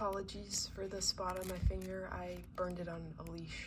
Apologies for the spot on my finger. I burned it on a leash.